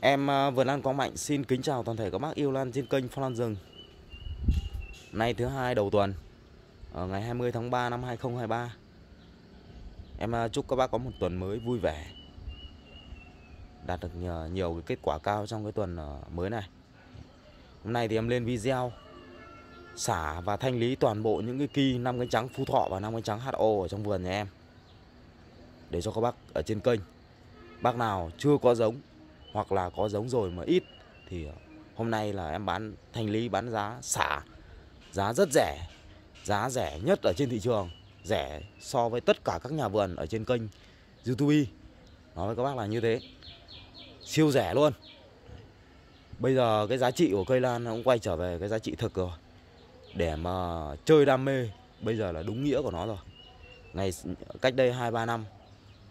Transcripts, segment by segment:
Em vừa Vườn Lan Quang Mạnh xin kính chào toàn thể các bác yêu lan trên kênh Phong Lan Rừng. Nay thứ hai đầu tuần ở Ngày 20 tháng 3 năm 2023 Em ờ, chúc các bác có một tuần mới vui vẻ, Đạt được nhiều cái kết quả cao trong cái tuần mới này. Hôm nay thì em lên video, Xả và thanh lý toàn bộ những cái kỳ 5 cánh trắng Phú Thọ và 5 cánh trắng HO ở trong vườn nhà em, Để cho các bác ở trên kênh. Bác nào chưa có giống hoặc là có giống rồi mà ít, thì ờ, hôm nay là em bán, thanh lý bán giá xả, giá rất rẻ, giá rẻ nhất ở trên thị trường, rẻ so với tất cả các nhà vườn ở trên kênh YouTube. Nói với các bác là như thế. Siêu rẻ luôn. Bây giờ cái giá trị của cây lan nó cũng quay trở về cái giá trị thực rồi. Để mà chơi đam mê, bây giờ là đúng nghĩa của nó rồi. Ngày cách đây hai, ba năm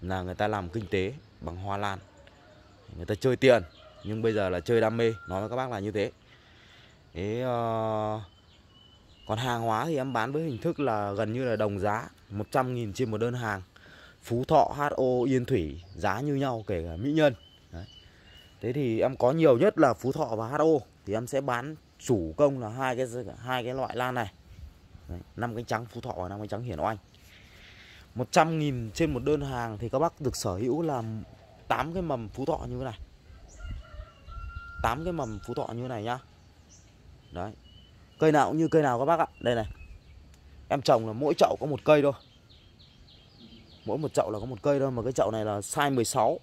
là người ta làm kinh tế bằng hoa lan người ta chơi tiền nhưng bây giờ là chơi đam mê nói với các bác là như thế. Thế uh, còn hàng hóa thì em bán với hình thức là gần như là đồng giá 100.000 trên một đơn hàng. Phú Thọ, HO, Yên Thủy giá như nhau kể cả Mỹ Nhân. Đấy. Thế thì em có nhiều nhất là Phú Thọ và HO thì em sẽ bán chủ công là hai cái hai cái loại lan này. Năm cánh trắng Phú Thọ và năm cánh trắng Hiển Oanh. 100.000 trên một đơn hàng thì các bác được sở hữu là 8 cái mầm phú thọ như thế này. 8 cái mầm phú thọ như thế này nhá. Đấy. Cây nào cũng như cây nào các bác ạ. Đây này. Em trồng là mỗi chậu có một cây thôi. Mỗi một chậu là có một cây thôi Mà cái chậu này là size 16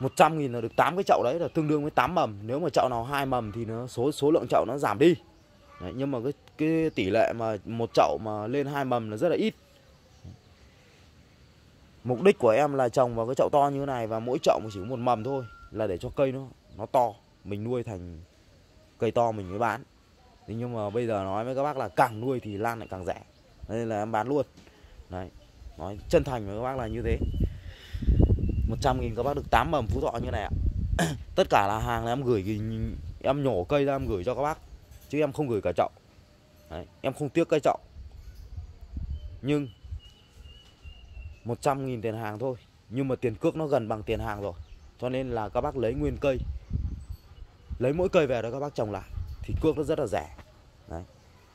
100 nghìn là được 8 cái chậu đấy là tương đương với 8 mầm. Nếu mà chậu nào hai mầm thì nó số số lượng chậu nó giảm đi. Đấy, Nhưng mà cái, cái tỷ lệ mà một chậu mà lên hai mầm là rất là ít. Mục đích của em là trồng vào cái chậu to như thế này và mỗi chậu chỉ có một mầm thôi là để cho cây nó nó to, mình nuôi thành cây to mình mới bán. Thế nhưng mà bây giờ nói với các bác là càng nuôi thì lan lại càng rẻ. Nên là em bán luôn. Đấy. Nói chân thành với các bác là như thế. 100 nghìn các bác được 8 mầm phú thọ như này ạ. Tất cả là hàng là em gửi em nhổ cây ra em gửi cho các bác. Chứ em không gửi cả chậu. Đấy. Em không tiếc cây chậu. Nhưng 100.000 tiền hàng thôi. Nhưng mà tiền cước nó gần bằng tiền hàng rồi. Cho nên là các bác lấy nguyên cây. Lấy mỗi cây về đó các bác trồng lại. Thì cước nó rất là rẻ. Đấy.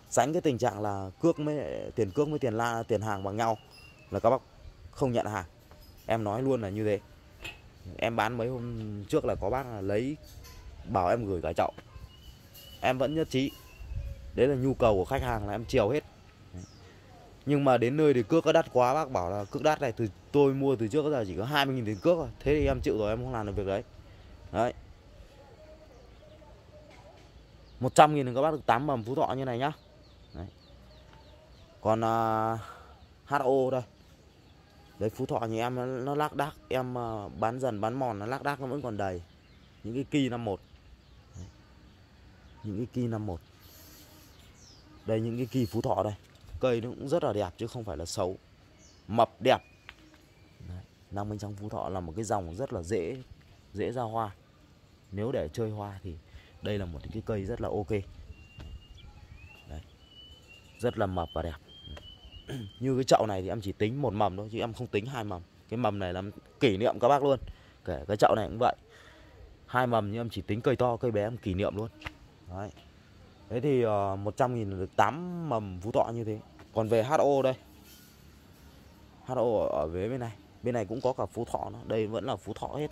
Tránh cái tình trạng là cước mới, tiền cước với tiền la, tiền hàng bằng nhau Là các bác không nhận hàng. Em nói luôn là như thế. Em bán mấy hôm trước là có bác là lấy, Bảo em gửi cả chậu. Em vẫn nhất trí. Đấy là nhu cầu của khách hàng là em chiều hết nhưng mà đến nơi thì cước nó đắt quá bác bảo là cước đắt này từ tôi mua từ trước giờ chỉ có 20 000 tiền cước thôi. Thế thì em chịu rồi em không làm được việc đấy. Đấy. 100 nghìn thì các bác được 8 mầm phú thọ như này nhá. Đấy. còn à, uh, HO đây. Đấy phú thọ nhà em nó lác đác em uh, bán dần bán mòn nó lác đác nó vẫn còn đầy. Những cái kỳ 51 đấy. những cái kỳ 51 đây những cái kỳ phú thọ đây cây nó cũng rất là đẹp chứ không phải là xấu. Mập đẹp. Nam Minh Trắng Phú Thọ là một cái dòng rất là dễ dễ ra hoa. Nếu để chơi hoa thì đây là một cái cây rất là ok. Đấy. rất là mập và đẹp. Như cái chậu này thì em chỉ tính một mầm thôi chứ em không tính hai mầm. Cái mầm này là kỷ niệm các bác luôn. Kể cái chậu này cũng vậy. Hai mầm nhưng em chỉ tính cây to cây bé em kỷ niệm luôn. Đấy. Thế thì ờ, uh, 100 nghìn được 8 mầm phú thọ như thế. Còn về HO đây. HO ở vế bên này. Bên này cũng có cả phú thọ nữa. Đây vẫn là phú thọ hết.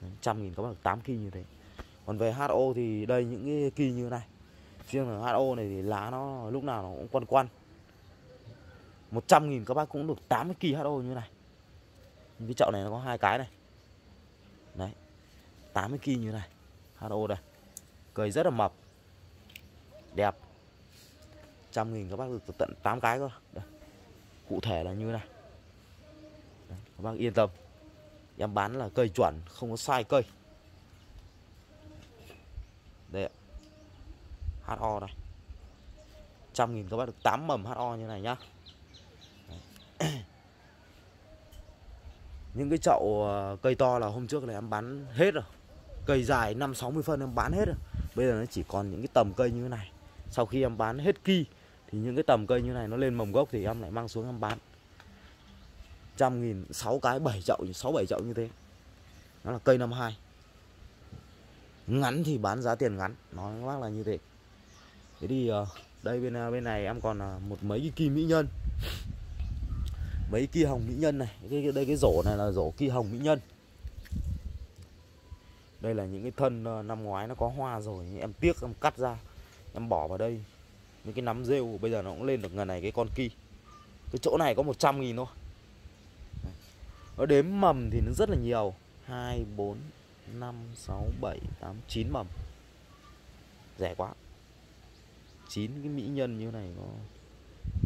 100 nghìn có được 8 kỳ như thế. Còn về HO thì đây, những cái kỳ như này. Riêng là HO này thì lá nó lúc nào nó cũng quăn quăn. 100 nghìn các bác cũng được 80 kỳ HO như này. Cái chậu này nó có hai cái này. Đấy 80 kỳ như này. HO đây. Cười rất là mập. Đẹp. 100 nghìn các bác được tận 8 cái cơ Đây. cụ thể là như này. Đấy, các bác yên tâm. Em bán là cây chuẩn không có sai cây. Đây ạ. HO này. 100 nghìn các bác được 8 mầm HO như này nhá. Những cái chậu ờ, cây to là hôm trước là em bán hết rồi. Cây dài 5 60 phân em bán hết rồi. Bây giờ nó chỉ còn những cái tầm cây như thế này. Sau khi em bán hết ki thì những cái tầm cây như này nó lên mầm gốc thì em lại mang xuống em bán. Trăm nghìn, sáu cái, bảy chậu, sáu, bảy chậu như thế. Nó là cây năm hai. Ngắn thì bán giá tiền ngắn nói các bác là như thế. Thế thì ờ, đây bên ờ, bên này em còn ờ, một mấy cái kỳ mỹ nhân. Mấy kia hồng mỹ nhân này. Cái đây cái rổ này là rổ kia hồng mỹ nhân. Đây là những cái thân năm ngoái nó có hoa rồi, em tiếc, em cắt ra, em bỏ vào đây những cái nắm rêu bây giờ nó cũng lên được ngần này cái con ki. Cái chỗ này có 100 nghìn thôi. Nó đếm mầm thì nó rất là nhiều. 2, 4, 5, 6, 7, 8, 9 mầm. Rẻ quá. 9 cái mỹ nhân như này có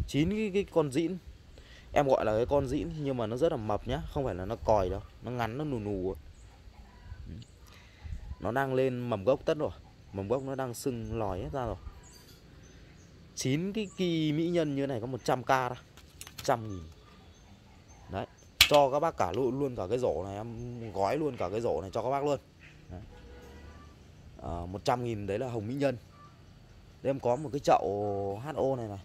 9 cái, cái con dĩn. Em gọi là cái con dĩn nhưng mà nó rất là mập nhá Không phải là nó còi đâu Nó ngắn nó nù nù Nó đang lên mầm gốc tất rồi. Mầm gốc nó đang sưng lòi hết ra rồi. 9 cái kỳ mỹ nhân như này có 100k đó 100 nghìn. Đấy cho các bác cả luôn luôn cả cái rổ này em gói luôn cả cái rổ này cho các bác luôn. Đấy. À, 100 nghìn đấy là hồng mỹ nhân. Đây em có một cái chậu HO này này.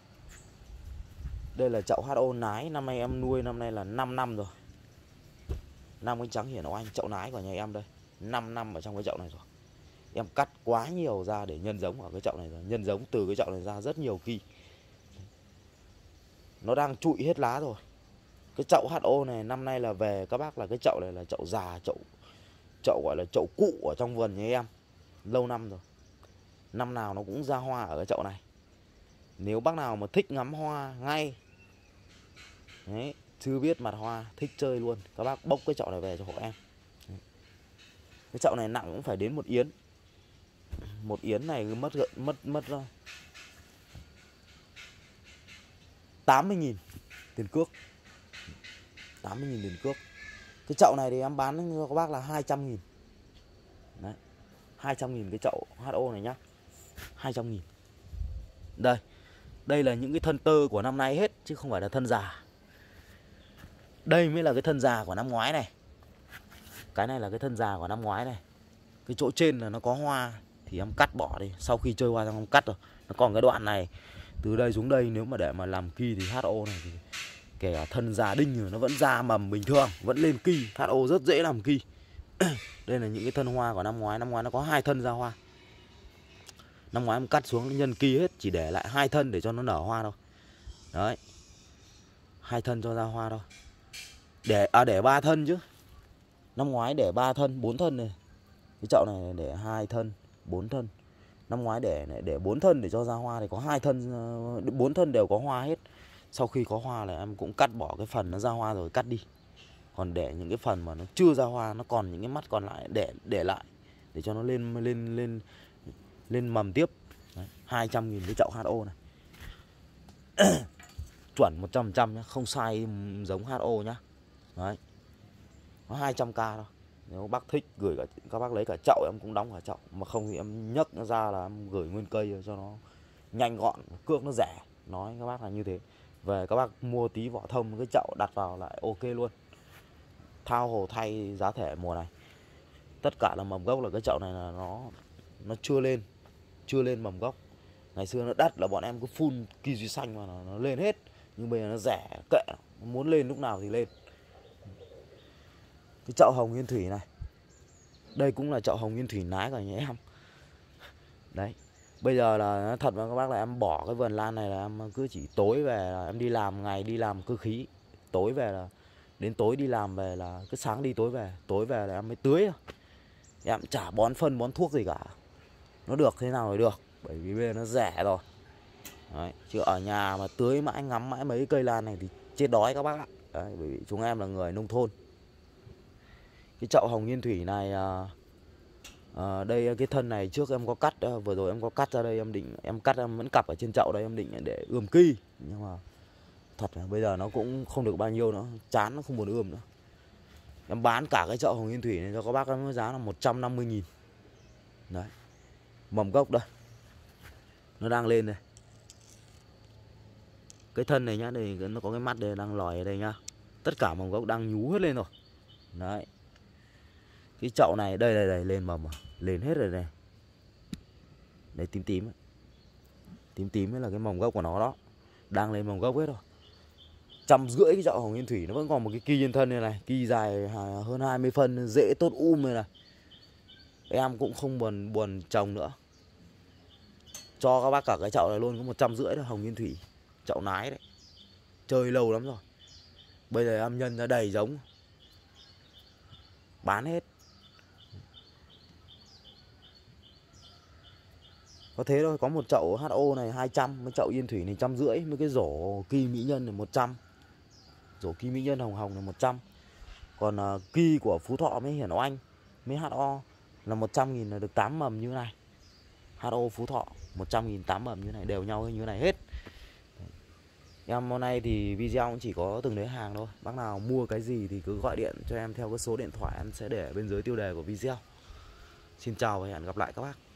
Đây là chậu HO nái năm nay em nuôi năm nay là 5 năm rồi. Năm cái trắng hiển anh chậu nái của nhà em đây. 5 năm ở trong cái chậu này rồi em cắt quá nhiều ra để nhân giống ở cái chậu này rồi. Nhân giống từ cái chậu này ra rất nhiều kỳ nó đang trụi hết lá rồi. Cái chậu HO này năm nay là về, các bác, là cái chậu này là chậu già, chậu chậu gọi là chậu cụ ở trong vườn nhà em. Lâu năm rồi. Năm nào nó cũng ra hoa ở cái chậu này. Nếu bác nào mà thích ngắm hoa ngay, đấy, chưa biết mặt hoa, thích chơi luôn, các bác bốc cái chậu này về cho hộ em. Cái chậu này nặng cũng phải đến một yến một yến này mất mất mất ờ, ra 80.000 tiền cước. 80.000 tiền cước. Cái chậu này thì em bán cho các bác là 200.000 Đấy 200.000 cái chậu HO này nhá. 200.000 Đây Đây là những cái thân tơ của năm nay hết, Chứ không phải là thân già. Đây mới là cái thân già của năm ngoái này. Cái này là cái thân già của năm ngoái này. Cái chỗ trên là nó có hoa. Thì em cắt bỏ đi. Sau khi chơi qua xong em cắt rồi. Nó còn cái đoạn này. Từ đây xuống đây nếu mà để mà làm kỳ thì HO này thì kể cả thân già đinh rồi nó vẫn ra mầm bình thường, vẫn lên kỳ HO rất dễ làm kỳ đây là những cái thân hoa của năm ngoái. Năm ngoái nó có hai thân ra hoa. Năm ngoái em cắt xuống nhân kỳ hết, chỉ để lại hai thân để cho nó nở hoa thôi. Đấy. Hai thân cho ra hoa thôi. Để à để ba thân chứ. Năm ngoái để ba thân, bốn thân này. Cái chậu này để hai thân bốn thân. Năm ngoái để để bốn thân để cho ra hoa thì có hai thân ờ, bốn thân đều có hoa hết. Sau khi có hoa là em cũng cắt bỏ cái phần nó ra hoa rồi cắt đi. Còn để những cái phần mà nó chưa ra hoa nó còn những cái mắt còn lại để để lại để cho nó lên lên lên lên mầm tiếp. Đấy, 200 nghìn cái chậu HO này. Chuẩn 100% nhá không sai giống HO nhá. Đấy Nó 200k thôi nếu bác thích gửi cả các bác lấy cả chậu em cũng đóng cả chậu. Mà không thì em nhấc nó ra là em gửi nguyên cây cho nó nhanh gọn cước nó rẻ. Nói các bác là như thế. Về các bác mua tí vỏ thông cái chậu đặt vào lại ok luôn. Thao hồ thay giá thể mùa này. Tất cả là mầm gốc là cái chậu này là nó nó chưa lên chưa lên mầm gốc. Ngày xưa nó đắt là bọn em cứ phun kỳ duy xanh mà nó, nó lên hết. Nhưng bây giờ nó rẻ kệ. Muốn lên lúc nào thì lên cái chậu hồng nguyên thủy này. Đây cũng là chậu hồng nguyên thủy nái của nhà em. Đấy bây giờ là thật mà các bác là em bỏ cái vườn lan này là em cứ chỉ tối về là em đi làm ngày đi làm cơ khí. Tối về là đến tối đi làm về là cứ sáng đi tối về tối về là em mới tưới. Em chả bón phân bón thuốc gì cả. Nó được thế nào thì được bởi vì bây giờ nó rẻ rồi. Đấy, chứ ở nhà mà tưới mãi ngắm mãi mấy cây lan này thì chết đói các bác ạ. Đấy, bởi vì chúng em là người nông thôn cái chậu hồng yên thủy này à, à, đây cái thân này trước em có cắt à, vừa rồi em có cắt ra đây em định em cắt em vẫn cặp ở trên chậu đây em định để ươm kỳ nhưng mà thật là bây giờ nó cũng không được bao nhiêu nữa chán nó không muốn ươm nữa. Em bán cả cái chậu hồng yên thủy này cho các bác em giá là 150 nghìn. Đấy. Mầm gốc đây. Nó đang lên đây. Cái thân này nhá đây nó có cái mắt đây đang lòi ở đây nhá. Tất cả mầm gốc đang nhú hết lên rồi. Đấy cái chậu này, đây đây đây, lên mầm à. lên hết rồi này. Đấy tím tím tím tím là cái mầm gốc của nó đó. Đang lên mầm gốc hết rồi. Trăm rưỡi cái chậu hồng yên thủy, nó vẫn còn một cái kỳ nhân thân này này. Kỳ dài hơn 20 phân, dễ tốt um này này. Em cũng không buồn buồn trồng nữa. Cho các bác cả cái chậu này luôn, có một trăm rưỡi thôi, hồng yên thủy. Chậu nái đấy. Chơi lâu lắm rồi. Bây giờ em nhân ra đầy giống. Bán hết. Có thế thôi có một chậu HO này 200 mấy chậu yên thủy này trăm rưỡi mấy cái rổ kỳ mỹ nhân này 100 rổ kỳ mỹ nhân hồng hồng là 100 còn uh, kỳ của Phú Thọ mới hiển oanh mấy HO là 100 nghìn là được 8 mầm như này. HO Phú Thọ 100 nghìn 8 mầm như này đều nhau như này hết. Em hôm nay thì video cũng chỉ có từng đấy hàng thôi. Bác nào mua cái gì thì cứ gọi điện cho em theo cái số điện thoại em sẽ để bên dưới tiêu đề của video. Xin chào và hẹn gặp lại các bác.